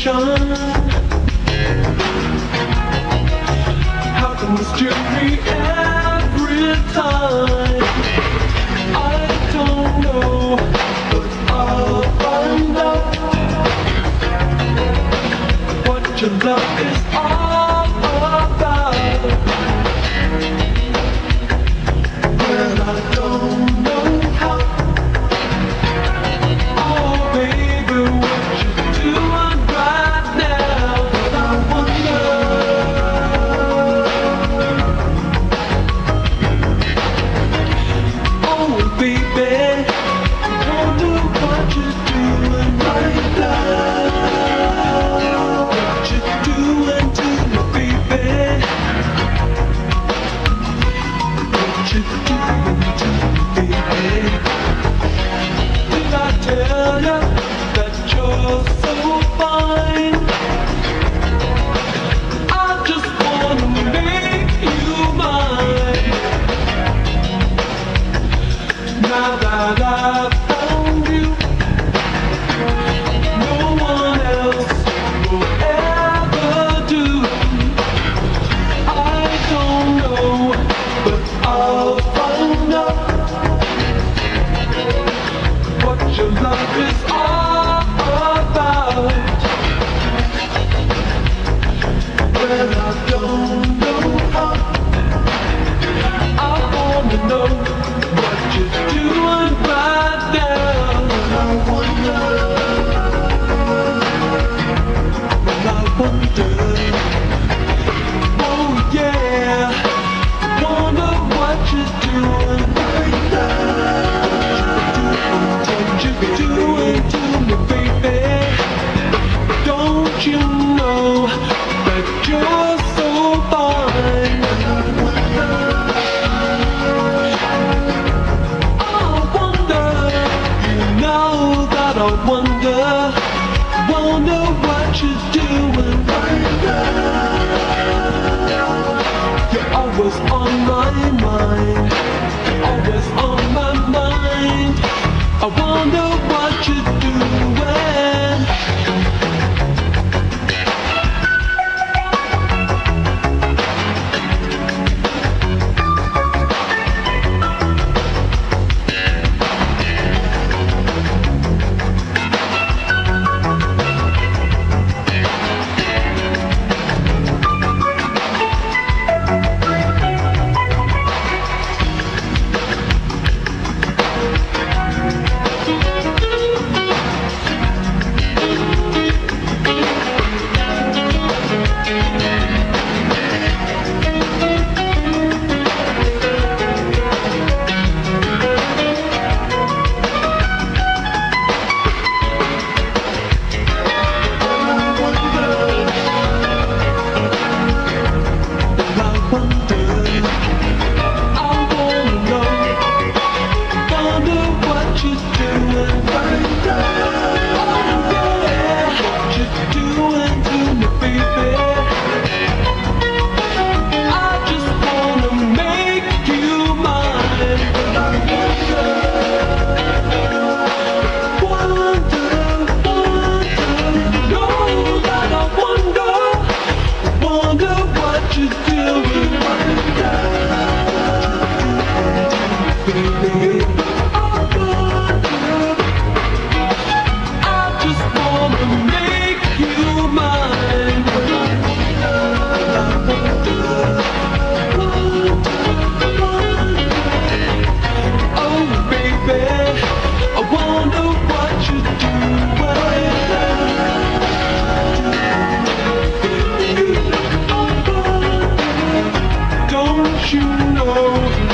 ocean Happens to me every time? I don't know, but I'll find out. What your love is. you're always on my mind. you know.